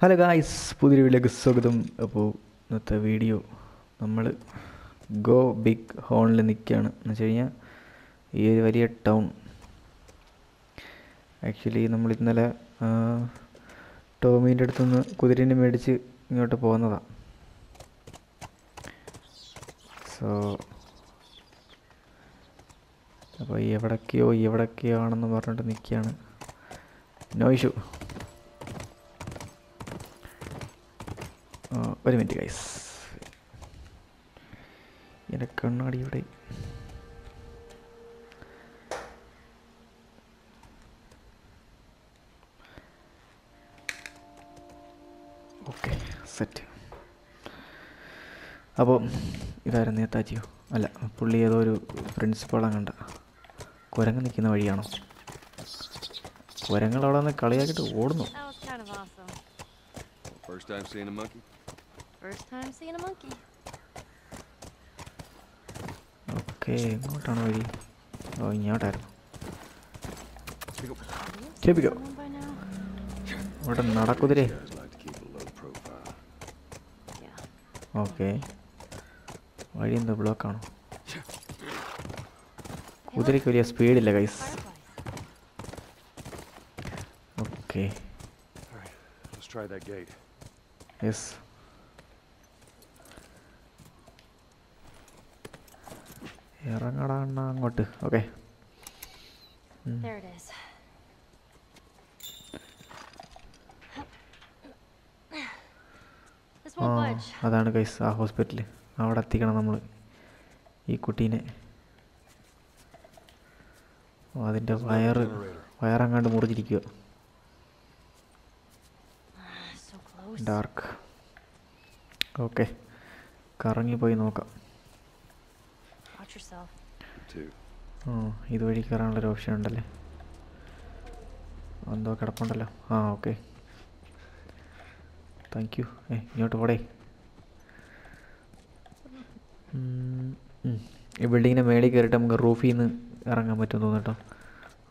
Hello guys പുതിയൊരു വീഡിയോക്ക് സ്വാഗതം. അപ്പോൾ ഇന്നത്തെ വീഡിയോ നമ്മൾ ഗോ ബിഗ് ഹോണിൽ നിൽക്കുകയാണ് എന്ന് വെച്ച് കഴിഞ്ഞാൽ ഈ ഒരു വലിയ ടൗൺ. ആക്ച്വലി നമ്മൾ ഇന്നലെ ടോമീന്റെ അടുത്തുനിന്ന് കുതിരേനെ മേടിച്ച് ഇങ്ങോട്ട് പോകുന്നതാണ് സോ അപ്പോൾ എവിടൊക്കെയോ എവിടൊക്കെയോ ആണെന്ന് പറഞ്ഞിട്ട് നിൽക്കുകയാണ് നോ ഇഷ്യൂ ഒരു മിനിറ്റ് ഗൈസ് എന്റെ കണ്ണാടി ഇവിടെ. ഓക്കെ സെറ്റ് അപ്പോൾ ഇതായിരുന്നു നേതാജിയോ? അല്ല പുള്ളി ഏതോ ഒരു പ്രിൻസിപ്പാളാണ് കണ്ട. കുരങ്ങ് നിൽക്കുന്ന വഴിയാണോ? കുരങ്ങൾ അവിടെ നിന്ന് കളിയാക്കിയിട്ട് ഓടുന്നു. First time seeing a monkey? First time seeing a monkey. Okay എങ്ങോട്ടാണ് വഴി ഓ ഇങ്ങോട്ടായിരുന്നു Pick up. കേൾപ്പിക്കോ Someone by now? ഇവിടെ നടക്കുതിരേ Guys like to keep a low profile. Yeah. Okay വഴി എന്താ ബ്ലോക്കാണോ Hey, കുതിരയ്ക്ക് വലിയ സ്പീഡില്ല guys fireflies. Okay Alright, let's try that gate. Yes ഇറങ്ങടാ അണ്ണാ അങ്ങോട്ട്. ഓക്കെ അതാണ് കൈസ് ആ ഹോസ്പിറ്റൽ അവിടെ എത്തിക്കണം നമ്മൾ ഈ കുട്ടീനെ. ഓ, അതിന്റെ വയറ് വയറങ്ങാണ്ട് മുറിഞ്ഞിരിക്കുക. ഡാർക്ക് ഓക്കെ കറങ്ങിപ്പോയി നോക്കാം. Watch yourself. Two. ആ ഇതുവഴി കയറാനുള്ളൊരു ഓപ്ഷൻ ഉണ്ടല്ലേ? എന്തോ കിടപ്പുണ്ടല്ലോ. ആ ഓക്കെ താങ്ക് യു ഏ ഇങ്ങോട്ട് പോടേ. ഈ ബിൽഡിങ്ങിന്റെ മേളിൽ കയറിയിട്ട് നമുക്ക് റൂഫിൽ നിന്ന് ഇറങ്ങാൻ പറ്റും തോന്നുന്നു കേട്ടോ.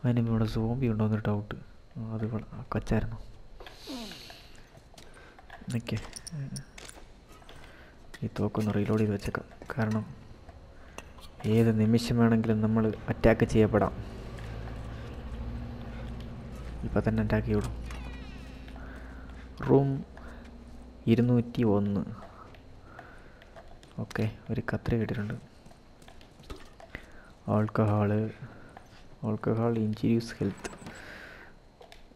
അതിന് ഇവിടെ സോംബി ഉണ്ടോ എന്നൊരു ഡൗട്ട് അത് കൊച്ചായിരുന്നു. ഓക്കെ ഈ തോക്കൊന്ന് റീലോഡ് ചെയ്ത് വെച്ചേക്കാം. കാരണം ഏത് നിമിഷം വേണമെങ്കിലും നമ്മൾ അറ്റാക്ക് ചെയ്യപ്പെടാം. ഇപ്പം തന്നെ അറ്റാക്ക് ചെയ്യൂ റൂം ഇരുന്നൂറ്റി ഒന്ന് ഓക്കെ ഒരു കത്രി കിട്ടിയിട്ടുണ്ട് ആൾക്കഹോൾ ആൾക്കഹോൾ ഇൻജീരിയസ് ഹെൽത്ത്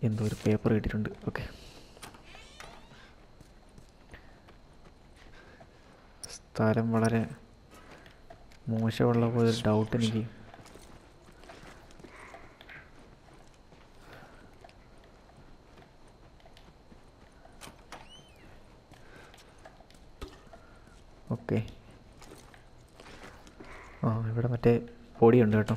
എന്തോ ഒരു പേപ്പർ കിട്ടിയിട്ടുണ്ട് ഓക്കെ സ്ഥലം വളരെ മോശമുള്ള പോലെ ഡൗട്ട് എനിക്ക്. ഓക്കെ. ആ ഇവിടെ മറ്റേ പൊടിയുണ്ട് കേട്ടോ.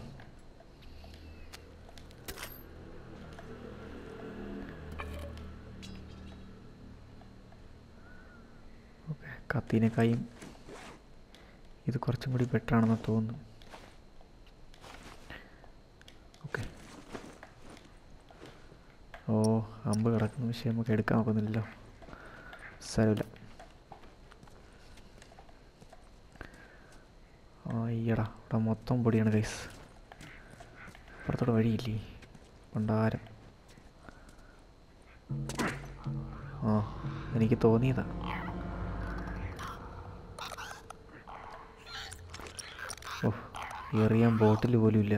ഓക്കെ കത്തീനേക്കായും ഇത് കുറച്ചും കൂടി ബെറ്റർ ആണെന്ന് തോന്നുന്നു. ഓക്കെ ഓ അമ്പ് കിടക്കുന്ന. വിഷയം നമുക്ക് എടുക്കാൻ നോക്കുന്നില്ലല്ലോ സാരമില്ല അയ്യടാ ഇവിടെ മൊത്തം പൊടിയാണ് ഗൈസ് അപ്പുറത്തോടെ വഴിയില്ലേ? കൊണ്ടാരം ആ എനിക്ക് തോന്നിയതാ ഓ എറിയാൻ ബോട്ടിൽ പോലും ഇല്ല.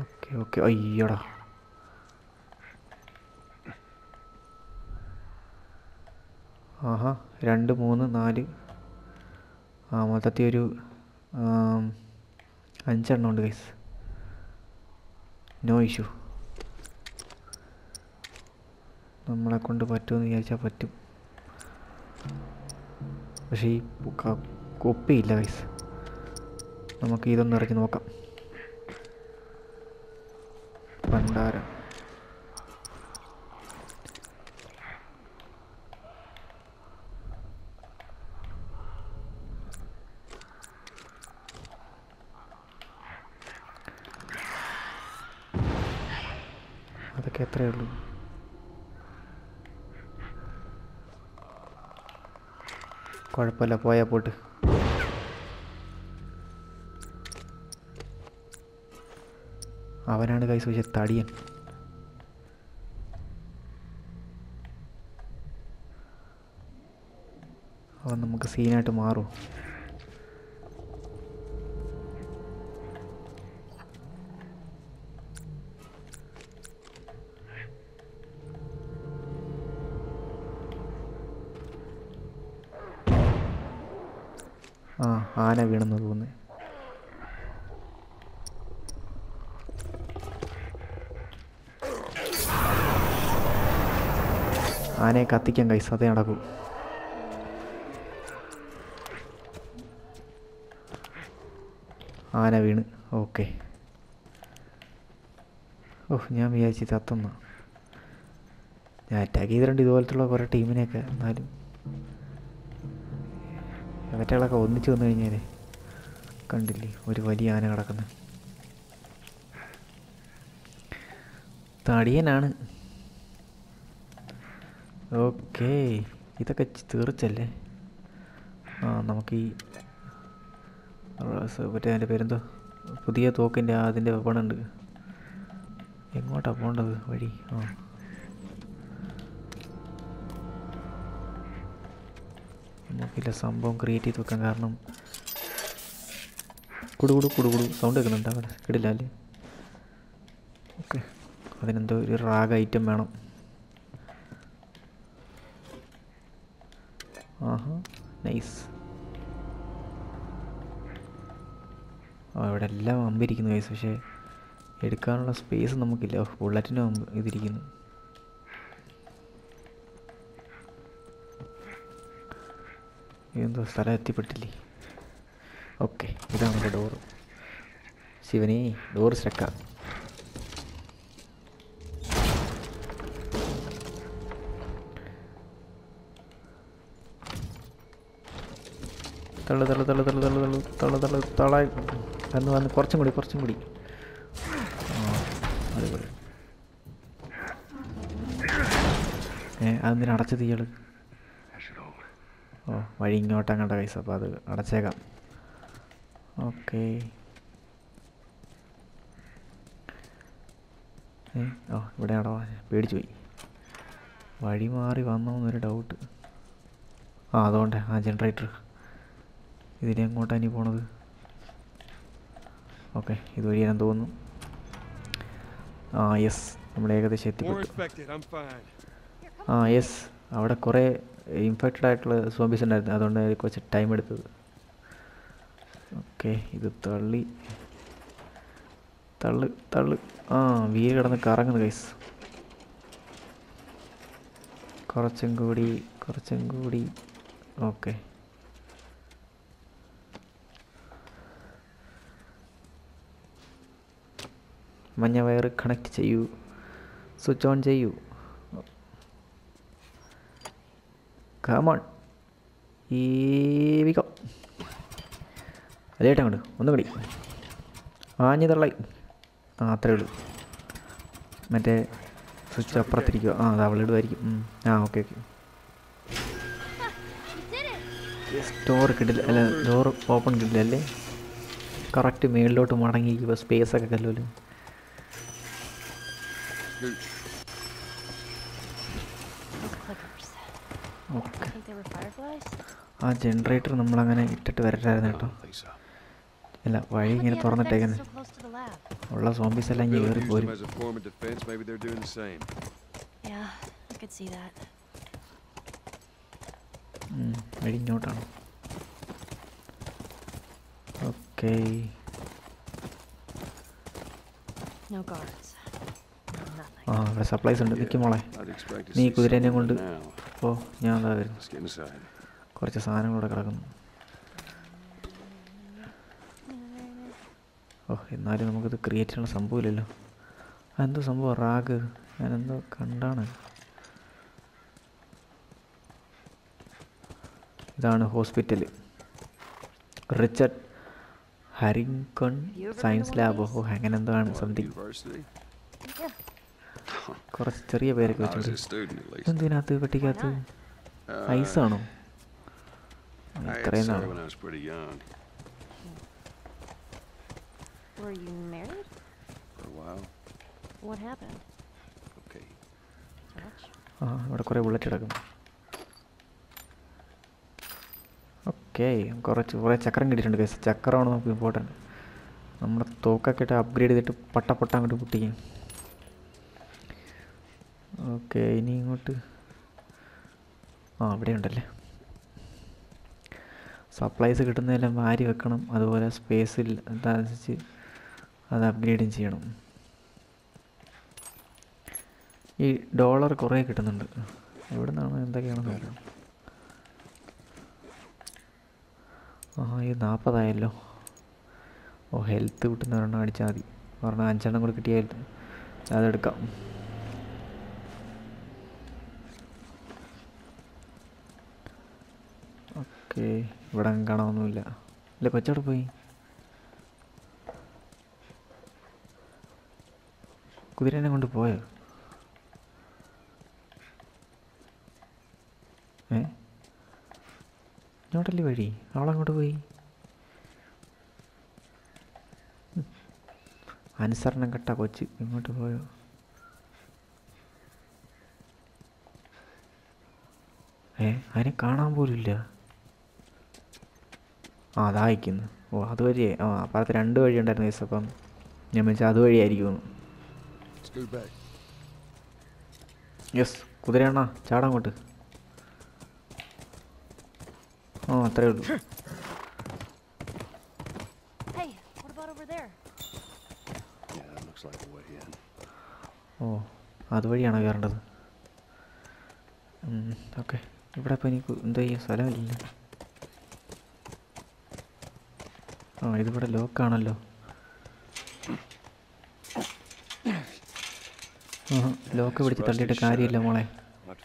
Okay okay. അയ്യടാ. ആഹാ രണ്ട് മൂന്ന് നാല്. ആ മൊത്തത്തിൽ ഒരു അഞ്ചെണ്ണം ഉണ്ട് ഗൈസ് നോ ഇഷ്യൂ നമ്മളെ കൊണ്ട് പറ്റുമെന്ന് വിചാരിച്ചാൽ പറ്റും. പക്ഷേ ഈ കൊപ്പിയില്ല ഗൈസ് നമുക്ക് ഇതൊന്ന് ഇറക്കി നോക്കാം. പണ്ടാരം അതൊക്കെ എത്രയേ ഉള്ളൂ? കുഴപ്പമില്ല പോയാൽ പോട്ട്. അവനാണ് കൈ സൂചിച്ച തടിയൻ. അവൻ നമുക്ക് സീനായിട്ട് മാറും. ആന വീണെന്ന് തോന്നുന്നു. ആനയെ കത്തിക്കാൻ കൈസ് അതേ നടക്കൂ. ആന വീണ്. ഓക്കെ. ഓഹ് ഞാൻ വിചാരിച്ചു തത്തുന്ന ഞാൻ അറ്റാക്ക് ചെയ്തിട്ടുണ്ട് ഇതുപോലത്തുള്ള കുറേ ടീമിനെയൊക്കെ എന്നാലും. ഇവറ്റകളൊക്കെ ഒന്നിച്ച് വന്നു കഴിഞ്ഞാൽ കണ്ടില്ലേ ഒരു വലിയ ആന കിടക്കുന്നത് തടിയനാണ്. ഓക്കേ ഇതൊക്കെ തീർച്ചല്ലേ ആ നമുക്ക് ഈ മറ്റേ അതിന്റെ പേരെന്തോ? പുതിയ തോക്കിന്റെ അതിന്റെ വെപ്പണുണ്ട് എങ്ങോട്ടാണ് പോകേണ്ടത് വഴി? ആ. നമുക്കില്ല സംഭവം ക്രിയേറ്റ് ചെയ്ത് വെക്കാൻ കാരണം കുടുകുടു കുടുകുടു സൗണ്ട് കേൾക്കുന്നുണ്ട്? അവിടെ കിടില്ല അല്ലേ? ഓക്കെ അതിനെന്തോ ഒരു റാഗ് ഐറ്റം വേണം. ആഹാ നൈസ് ഇവിടെ എല്ലാം അമ്പിരിക്കുന്നു ഗൈസ് പക്ഷേ എടുക്കാനുള്ള സ്പേസ് നമുക്കില്ല. ബുള്ളറ്റിന് ഇതിരിക്കുന്നു. എന്തോ സ്ഥലം എത്തിപ്പെട്ടില്ലേ? ഓക്കെ ഇതാണ് നമ്മുടെ ഡോറ് ശിവനെ ഡോറ് സ്റ്റക്ക തള്ളു തള്ളു തള്ളു തള്ളു തള്ളു തള്ളു തള്ളു തള്ളു തള വന്ന് വന്ന് കുറച്ചും കൂടി കുറച്ചും കൂടി. അതുപോലെ ഏ അതെന്തിനാ അടച്ചത് ഓ വഴി ഇങ്ങോട്ട് അങ്ങോട്ട് കൈസ് അപ്പോൾ അത് അടച്ചേക്കാം. ഓക്കെ ഓ ഇവിടെ അടവാ പേടിച്ചു പോയി. വഴി മാറി വന്നോ എന്നൊരു ഡൗട്ട് ആ അതുകൊണ്ട് ആ ജനറേറ്റർ ഇതിനെ എങ്ങോട്ടാണ് ഇനി പോണത്? ഓക്കെ ഇതുവഴി ഞാൻ തോന്നുന്നു. ആ യെസ് നമ്മൾ ഏകദേശം എത്തിപ്പെട്ടു. ആ യെസ് അവിടെ കുറേ ഇൻഫെക്റ്റഡ് ആയിട്ടുള്ള സോംബീസ് ഉണ്ടായിരുന്നു. അതുകൊണ്ട് കുറച്ച് ടൈം എടുത്തത്. ഓക്കെ ഇത് തള്ളി. തള്ളു തള്ളു. ആ വീര് കിടന്ന് കറങ്ങുന്നു കൈസ് കുറച്ചും കൂടി കുറച്ചും കൂടി. ഓക്കെ മഞ്ഞ വയർ കണക്ട് ചെയ്യൂ. സ്വിച്ച് ഓൺ ചെയ്യൂ. കമോൺ ഈ വികം അതേട്ടാ അങ്ങോട്ട് ഒന്നും കൂടി ആഞ്ഞു തള്ളായി ആ അത്രേ ഉള്ളൂ. മറ്റേ സ്വിച്ച് അപ്പുറത്തിരിക്കുക ആ അത് അവളിടുമായിരിക്കും. ആ ഓക്കെ ഓക്കെ സ്റ്റോർ കിട്ടില്ല. അല്ല ഡോർ ഓപ്പൺ കിട്ടില്ല അല്ലേ? കറക്റ്റ് മേളിലോട്ട് സ്പേസ് ഒക്കെ ആ ജനറേറ്റർ നമ്മളങ്ങനെ ഇട്ടിട്ട് വരട്ടായിരുന്നു കേട്ടോ. അല്ല വഴി ഇങ്ങനെ തുറന്നിട്ടേക്കുന്നത് ഉള്ള സോംബീസ് എല്ലാം ഇങ്ങനെ കയറി പോരും. വഴിഞ്ഞോട്ടാണ് ഓക്കെ ആ ഇവിടെ സപ്ലൈസ് ഉണ്ട്. നിൽക്കുമോളെ നീ കുതിരേനെ കൊണ്ട് ഓ ഞാൻ എന്താ വരുന്നു. കുറച്ച് സാധനങ്ങളൂടെ കിടക്കുന്നു. ഓ എന്നാലും നമുക്കിത് ക്രിയേറ്റ് ചെയ്യണ സംഭവമില്ലല്ലോ. അതെന്തോ സംഭവം റാഗ്. ഞാനെന്തോ കണ്ടാണ്. ഇതാണ് ഹോസ്പിറ്റൽ റിച്ചർഡ് ഹരിങ്കൺ സയൻസ് ലാബോ? ഓ അങ്ങനെ എന്തോ ആണ് സംതിങ്. കുറച്ച് ചെറിയ പേരൊക്കെ least. എന്തിനകത്ത് പെട്ടിക്കകത്ത് ഐസാണോ ഇത്രയും Sarah നാളോ when I was pretty young. Were you married? For a while. What happened? Okay. Much? ആ ഇവിടെ കുറേ ബുള്ളറ്റ് കിടക്കും ഓക്കെ കുറച്ച് കുറേ ചക്രം കിട്ടിയിട്ടുണ്ട് കേസ് ചക്രമാണ് നമുക്ക് ഇമ്പോർട്ടന്റ് നമ്മുടെ തോക്കൊക്കെ ഇട്ട് അപ്ഗ്രേഡ് ചെയ്തിട്ട് പട്ട പൊട്ടാൻ അങ്ങോട്ട് പൊട്ടിക്കും ഓക്കെ ഇനി ഇങ്ങോട്ട്. ആ അവിടെ ഉണ്ടല്ലേ. സപ്ലൈസ് കിട്ടുന്നതെല്ലാം വാരി വെക്കണം. അതുപോലെ സ്പേസിൽ താമസിച്ച് അത് അപ്ഗ്രേഡും ചെയ്യണം. ഈ ഡോളർ കുറേ കിട്ടുന്നുണ്ട്. എവിടെ നിന്നാണ് എന്തൊക്കെയാണെന്ന് നോക്കാം ആ ഈ നാൽപ്പതായല്ലോ ഓ ഹെൽത്ത് കിട്ടുന്ന ഒരെണ്ണം അടിച്ചാൽ മതി. ഒരെണ്ണം അഞ്ചെണ്ണം കൂടി കിട്ടിയാൽ അതെടുക്കാം ഓക്കെ. ഇവിടെ കാണാനൊന്നുമില്ല ഇല്ല കൊച്ചവിടെ പോയി? കുതിരനെ കൊണ്ട് പോയോ? ഏ? ഇങ്ങോട്ടല്ലേ വഴി? അവളങ്ങോട്ട് പോയി. അനുസരണം കെട്ട കൊച്ച് ഇങ്ങോട്ട് പോയോ? ഏ? അതിനെ കാണാൻ പോലും ആ അതായിക്കുന്നു ഓ അതുവഴി ആ അപ്പുറത്ത് രണ്ട് വഴി ഉണ്ടായിരുന്നു കേസ് അപ്പം ഞാൻ വെച്ചാൽ അതുവഴിയായിരിക്കും Scoot back. യെസ് കുതിരയണ്ണ ചാടങ്ങോട്ട് ആ അത്രേ ഉള്ളൂ. ഓ അതുവഴിയാണോ കയറേണ്ടത്? ഓക്കെ. ഇവിടെ ഇപ്പോൾ എനിക്ക് എന്താ ചെയ്യുക സ്ഥലമില്ല ആ ഇതിവിടെ ലോക്കാണല്ലോ. ലോക്ക് പിടിച്ച് തള്ളിയിട്ട് കാര്യമില്ല മോളെ.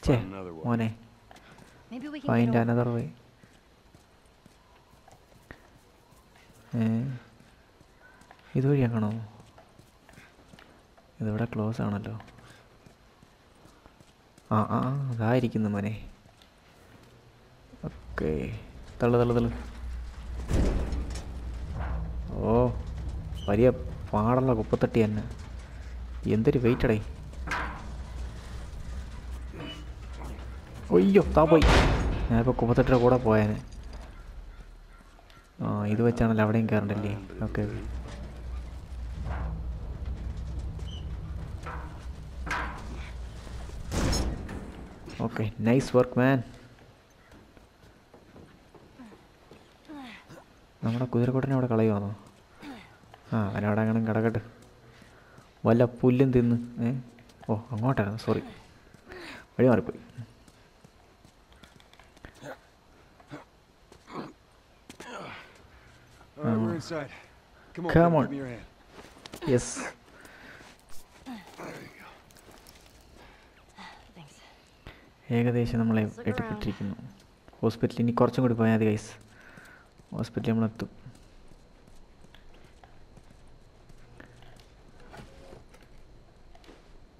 ചേ. മോനെ. ഫൈൻഡ് അനദർ വേ ഇതുവഴിയാണോ? ഇതിവിടെ ക്ലോസ് ആണല്ലോ. ആ ആ, അതായിരിക്കുന്നു മോനെ. ഓക്കെ തള്ളു തള്ളു തള്ളു. ഓ വലിയ പാടുള്ള കുപ്പത്തട്ടി തന്നെ. എന്തൊരു വെയിറ്റ് അടേ. ഒയ്യോ താ പോയി. ഞാനിപ്പോൾ കുപ്പത്തട്ടിയുടെ കൂടെ പോയാന്. ആ ഇത് വെച്ചാണല്ലോ അവിടെയും കയറണ്ടല്ലേ? Okay okay. Nice work man നമ്മുടെ കുതിരക്കോട്ടനെ അവിടെ കളയുവാണോ ആ അവനവിടെ അങ്ങനെ കിടക്കട്ടെ. വല്ല പുല്ലും തിന്ന് ഏ? ഓ അങ്ങോട്ടായിരുന്നു സോറി വഴി മാറിപ്പോയി. Come on, ഏകദേശം നമ്മളെ എട്ടിപ്പെട്ടിരിക്കുന്നു എത്തിപ്പെട്ടിരിക്കുന്നു ഹോസ്പിറ്റലിൽ ഇനി കുറച്ചും കൂടി പോയാൽ മതി ഗൈസ് ഹോസ്പിറ്റലിൽ നമ്മളെത്തും.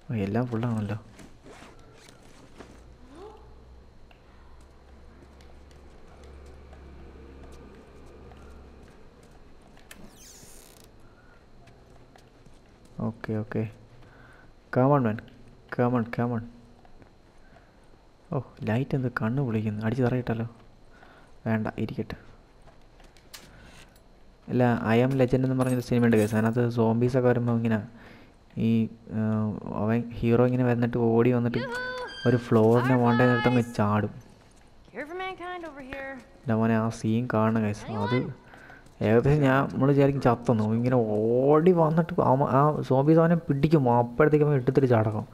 എല്ലാം ഫുള്ളാണല്ലോ okay okay. Come on man come on come on oh light എന്ത് കണ്ണ് പൊളിക്കുന്നു. അടിച്ച് തറയിട്ടല്ലോ വേണ്ട ഇരിക്കട്ടെ. അല്ല ഐ ആം ലെജൻഡ് എന്ന് പറഞ്ഞൊരു സിനിമയുണ്ട് കേസ് അതിനകത്ത് സോംബീസൊക്കെ വരുമ്പോൾ ഇങ്ങനെ ഈ അവൻ ഹീറോ ഇങ്ങനെ വന്നിട്ട് ഓടി വന്നിട്ട് ഒരു ഫ്ലോറിനെ വേണ്ട നിർത്തങ്ങ് ചാടും. മോനെ ആ സീൻ കാണുന്ന കൈസ് അത് ഏകദേശം ഞാൻ നമ്മൾ വിചാരിക്കും ചത്തന്നു. ഇങ്ങനെ ഓടി വന്നിട്ട് ആ സോബീസ് അവനെ പിടിക്കും. അപ്പോഴത്തേക്കും അവൻ എടുത്തിട്ട് ചാടക്കും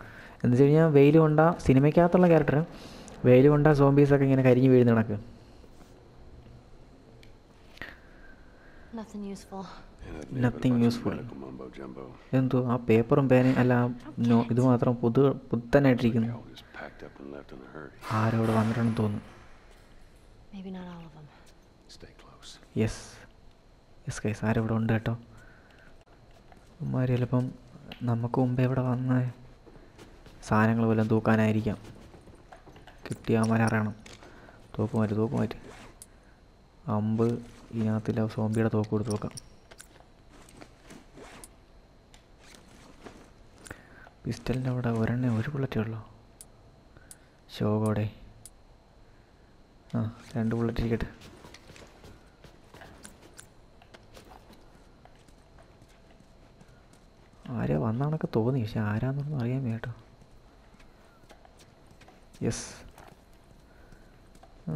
എന്ന് വെച്ച് കഴിഞ്ഞാൽ വെയിൽ കൊണ്ട സിനിമയ്ക്കകത്തുള്ള ക്യാരക്ടർ വെയിൽ കൊണ്ട സോംബീസൊക്കെ ഇങ്ങനെ കരിഞ്ഞ് വീഴുന്ന കണക്ക്. Nothing useful. എന്തോ? ആ പേപ്പറും പേനയും അല്ല നോ ഇത് മാത്രം പുതു പുത്തനായിട്ടിരിക്കുന്നു. ആരോട് വന്നിട്ടുണ്ടെന്ന് തോന്നുന്നു. Maybe not all of them. Stay close. Yes yes guys ആരിവിടെ ഉണ്ട് കേട്ടോ? ഉമ്മാർ ചിലപ്പം നമുക്ക് മുമ്പേ ഇവിടെ വന്ന സാധനങ്ങൾ വല്ലതും തൂക്കാനായിരിക്കാം. കിട്ടിയ അമ്മനെ അറിയണം തോക്കുമാറ്റി തോക്കുമാറ്റി തോക്ക് മാറ്റി അമ്പ് ഇതിനകത്തില്ല സോംബിയുടെ തോക്ക് കൊടുത്ത് നോക്കാം പിസ്റ്റലിന്റെ അവിടെ ഒരെണ്ണ ഒരു ബുള്ളറ്റേ ഉള്ളോ. ഷോകോടെ ആ രണ്ട് ബുള്ളറ്റ് ഇരിക്കട്ടെ. ആരാ വന്നാണൊക്കെ തോന്നി പക്ഷെ ആരാന്നൊന്നും അറിയാൻ കേട്ടോ. യെസ് ഓ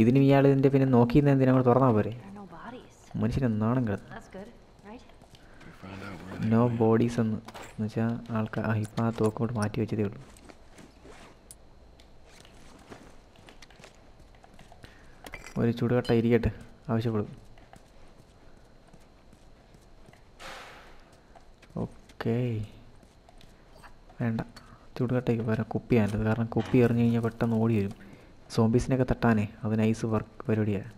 ഇതിന് ഇയാൾ ഇതിന്റെ പിന്നെ നോക്കിയിരുന്ന എന്തിനാ കൂടെ തുറന്നാൽ പോരെ? മനുഷ്യൻ എന്നാണ് കിടന്ന്. നോ ബോഡീസ് എന്ന് എന്ന് വെച്ചാൽ ആൾക്കാർ ഇപ്പം ആ തോക്കോട്ട് മാറ്റി വെച്ചതേ ഉള്ളൂ. ഒരു ചൂടുകട്ട ഇരിക്കട്ടെ ആവശ്യപ്പെടും. ഓക്കേ. വേണ്ട. ചൂടുകട്ടയ്ക്ക് പകരം കുപ്പി നല്ലത്. കാരണം കുപ്പി എറിഞ്ഞു കഴിഞ്ഞാൽ പെട്ടെന്ന് ഓടി വരും. സോംബീസിനൊക്കെ തട്ടാനേ അത് നൈസ് വർക്ക് പരിപാടിയാണ്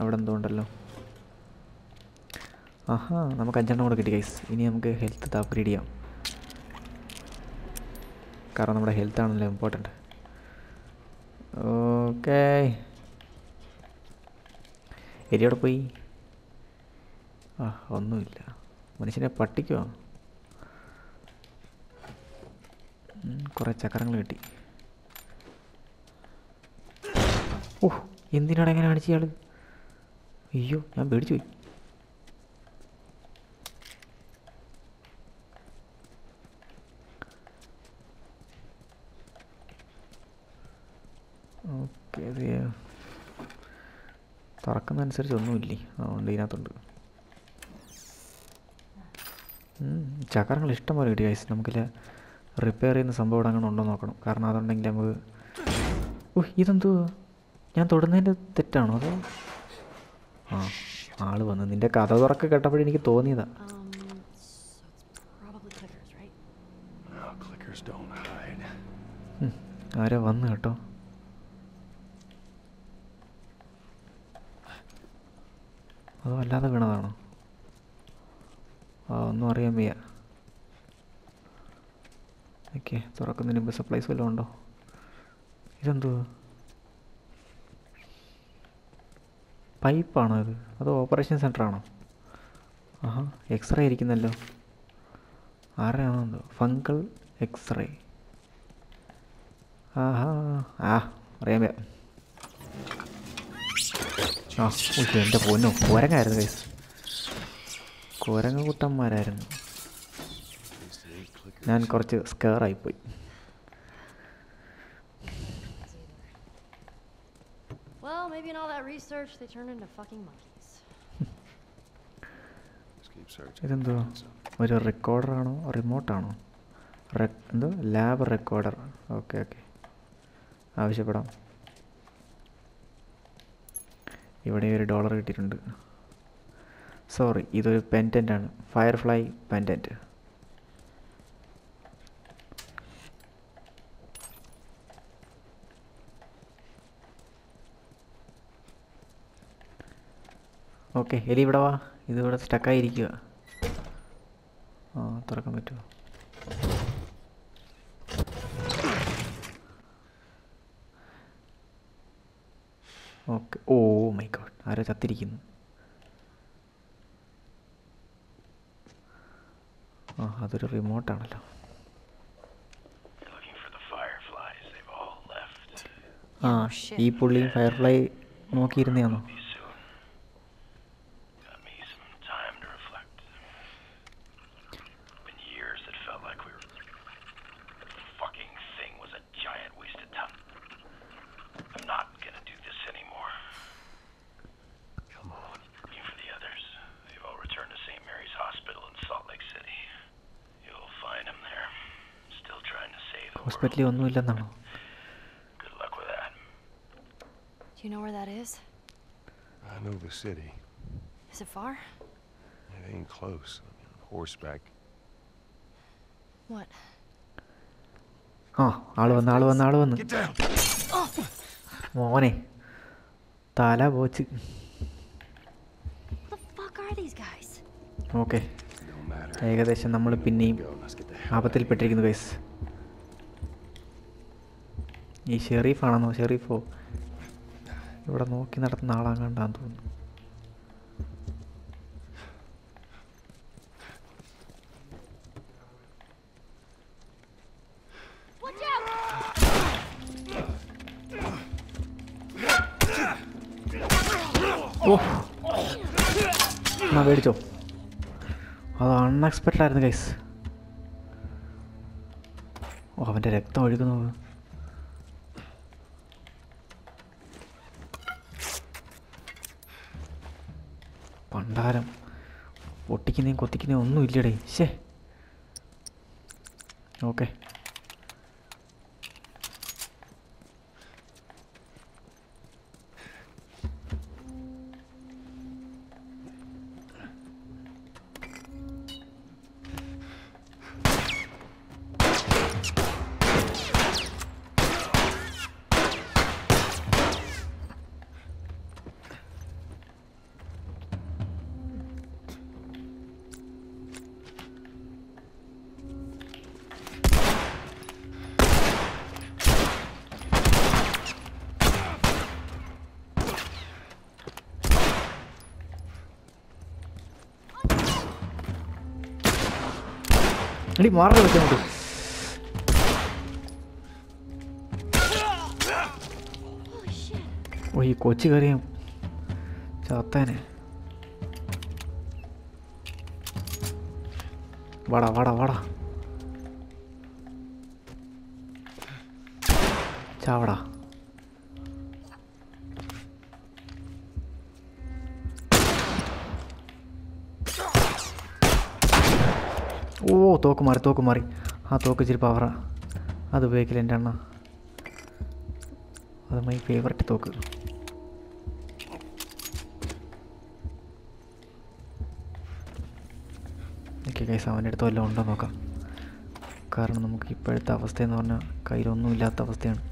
അവിടെ എന്തോ ഉണ്ടല്ലോ. ആഹാ നമുക്ക് അഞ്ചെണ്ണം കൂടെ കിട്ടി ഗൈസ് ഇനി നമുക്ക് ഹെൽത്ത് അപ്ഗ്രേഡ് ചെയ്യാം. കാരണം നമ്മുടെ ഹെൽത്ത് ആണല്ലോ ഇമ്പോർട്ടന്റ് ഓക്കേ എരിയോടെ പോയി? ആ ഒന്നുമില്ല. മനുഷ്യനെ പട്ടിക്കോ കുറേ ചക്രങ്ങൾ കിട്ടി. ഓഹ് എന്തിനാണ് എങ്ങനെ കാണിച്ച അയ്യോ ഞാൻ പേടിച്ചു പോയി. ഓക്കെ അത് തുറക്കുന്നതനുസരിച്ച് ഒന്നുമില്ലേ അതുകൊണ്ട് ഇതിനകത്തുണ്ട്. ചക്രങ്ങൾ ഇഷ്ടം പോലെ കിട്ടി ഗൈസ് നമുക്കില്ല റിപ്പയർ ചെയ്യുന്ന സംഭവം ഇവിടെ അങ്ങനെ ഉണ്ടോ നോക്കണം. കാരണം അതുണ്ടെങ്കിൽ നമുക്ക് ഓ ഇതെന്തോ? ഞാൻ തൊടുന്നതിന്റെ തെറ്റാണോ അതോ? ആ ആൾ വന്നു നിന്റെ കഥ തുറക്കെ കേട്ടപ്പോഴേ എനിക്ക് തോന്നിയതാ. Um, ആരോ വന്നു കേട്ടോ. അതോ അല്ലാതെ വീണതാണോ? ഒന്നും അറിയാൻ വയ്യ. ഓക്കെ തുറക്കുന്നതിന് മുമ്പ് സപ്ലൈസ് വല്ലതും ഉണ്ടോ? ഇതെന്തോ പൈപ്പാണോ ഇത്? അതോ ഓപ്പറേഷൻ സെന്റർ ആണോ? ആഹാ എക്സ്റേ ഇരിക്കുന്നല്ലോ. ആരുടെയാണോ എന്തോ ഫങ്കൽ എക്സ്റേ ആഹാ ആ അറിയാൻ വയ്യ. ആ എന്റെ പൊന്നോ പോരങ്ങായിരുന്നു കൈസ് കുരങ്ങ കുട്ടന്മാരായിരുന്നു. ഞാൻ കുറച്ച് സ്കെയറായിപ്പോയി Well, maybe all that research, they turned into fucking monkeys. ഇതെന്തോ? ഒരു റെക്കോർഡർ ആണോ? റിമോട്ട് ആണോ? എന്തോ? ലാബ് റെക്കോർഡർ ഓക്കെ ഓക്കെ ആവശ്യപ്പെടാം. ഇവിടെ ഒരു ഡോളർ കിട്ടിയിട്ടുണ്ട്. സോറി ഇതൊരു പെന്റന്റ് ആണ്. ഫയർഫ്ലൈ പെന്റന്റ് ഓക്കെ എലി ഇവിടെ വാ. ഇതിവിടെ സ്റ്റക്കായിരിക്കുക ആ തുറക്കാൻ പറ്റുമോ? ഓക്കെ ഓ മൈ ഗോഡ് ആരോ ചത്തിരിക്കുന്നു. ആ അതൊരു റിമോട്ടാണല്ലോ ആ oh, ഈ പുള്ളിയും ഫയർഫ്ലൈ നോക്കിയിരുന്നേ ആണോ ഹോസ്പിറ്റലിൽ ഒന്നുമില്ലെന്നാണോ you know where that is? I know the city. Is it far? It ain't close. I mean, horseback. What? ആ ആൾ വന്ന് ആൾ വന്ന് ആൾ വന്ന് Get down. മോനെ തല പോച്ച് What the fuck are these guys? Okay. ഏകദേശം നമ്മൾ പിന്നെയും Go. Let's get the hell. ആപത്തിൽപ്പെട്ടിരിക്കുന്നു ഗൈസ് ഈ ഷെറീഫാണെന്നോ ഷെറീഫോ ഇവിടെ നോക്കി നടത്തുന്ന ആളാങ്ങാണ്ടാന്ന് തോന്നുന്നു. മേടിച്ചോ. അത് അൺഎക്സ്പെക്റ്റഡ് ആയിരുന്നു ഗൈസ് ഓ അവന്റെ രക്തം ഒഴുകുന്നു. പണ്ടാരം പൊട്ടിക്കുന്നതും കൊത്തിക്കുന്നതും ഒന്നും ഇല്ലടേ ശേ ഓക്കെ. എടി മാറി വെച്ചാൽ മതി Holy shit. ഓ ഈ കൊച്ചു കറിയും ചത്തേനെ. വാടാ വാടാ വാടാ. ചാവടാ. ഓ തോക്ക് മാറി തോക്ക് മാറി. ആ തോക്ക് ഇച്ചിരി പവറാ അത് ഉപയോഗിക്കില്ല എന്റെ അണ്ണ. അത് മൈ ഫേവററ്റ് തോക്ക്. ഓക്കെ കൈസ് അവന്റെ അടുത്ത് വല്ലതും ഉണ്ടോ നോക്കാം. കാരണം നമുക്ക് ഇപ്പോഴത്തെ അവസ്ഥയെന്ന് പറഞ്ഞാൽ കയ്യിലൊന്നും ഇല്ലാത്ത അവസ്ഥയാണ്.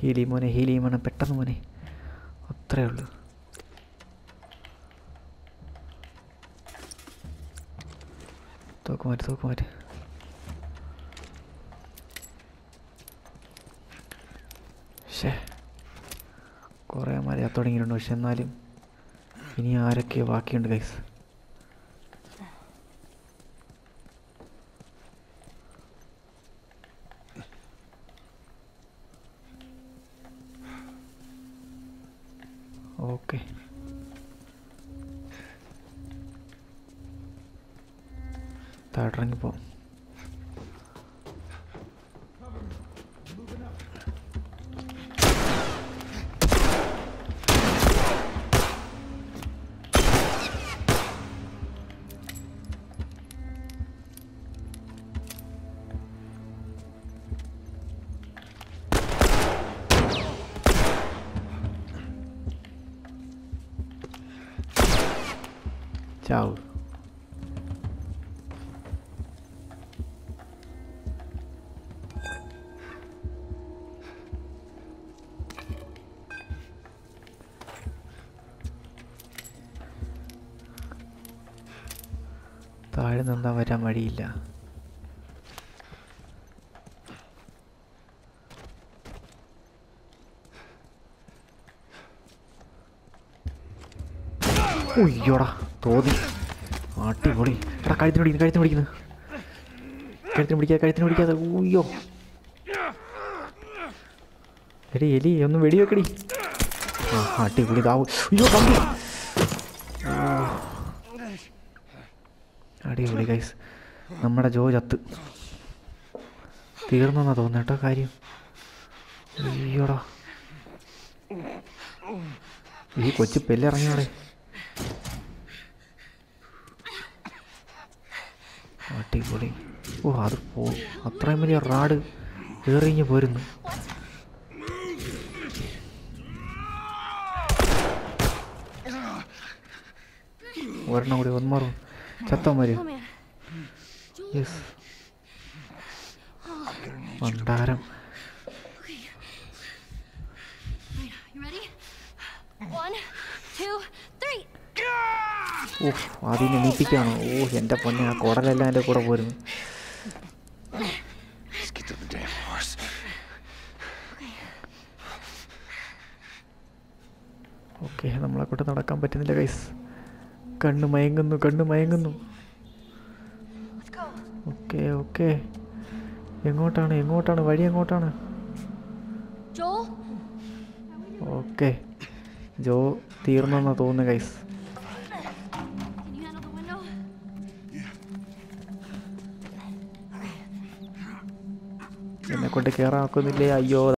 ഹീലി മോനെ ഹീലി മോനെ പെട്ടെന്ന് മോനെ. അത്രേ ഉള്ളൂ. തോക്ക് മാറ്റി തോക്ക് മാറ്റി പക്ഷേ കുറേ മര്യാദ തുടങ്ങിയിട്ടുണ്ട് പക്ഷെ എന്നാലും ഇനി ആരൊക്കെ ബാക്കിയുണ്ട് ഗൈസ് ചാവ് താഴെ നിന്നാ വരാൻ വഴിയില്ല. ഉയ്യോടാ. തോന്നി. അടിപൊളി. എടാ കഴുത്തിന് പിടിക്കുന്നു കഴുത്തിന് പിടിക്കുന്നു. കഴുത്തിന് പിടിക്കാതെ കഴുത്തിന് പിടിക്കാതെ. ഊയ്യോ എടി എലി ഒന്ന് വെടിവെക്കടി. ആ അടിപൊളി ഇതാവും. അയ്യോ കമ്പി. അടിപൊളി ഗൈസ് നമ്മുടെ ജോ ചത്ത്. തീർന്നെന്നാ കേട്ടോ കാര്യം. അയ്യോടാ. ഈ കൊച്ചു പെല്ലിറങ്ങിയോടെ അടിപൊളി ഓ അത് പോ അത്രയും വലിയ റാഡ് കയറിഞ്ഞ് പോരുന്നു ഒരെണ്ണം കൂടി ഒന്മാറും ചത്തമാര്. Yes ready? One, two. ഓഹ് അതിനെ എണീപ്പിക്കുകയാണോ ഓ എന്റെ പൊന്നെ ആ കുടലെല്ലാം എന്റെ കൂടെ പോരുന്നു. ഓക്കെ നമ്മളെ കൂട്ട് നടക്കാൻ പറ്റുന്നില്ല കൈസ് കണ്ണ് മയങ്ങുന്നു കണ്ണ് മയങ്ങുന്നു. Okay okay. എങ്ങോട്ടാണ് എങ്ങോട്ടാണ്? വഴി എങ്ങോട്ടാണ്? ഓക്കെ. ജോ തീർന്നെന്നാ തോന്നുന്നു കൈസ് കൊണ്ട് കയറാൻ ആക്കുന്നില്ലേ അയ്യോ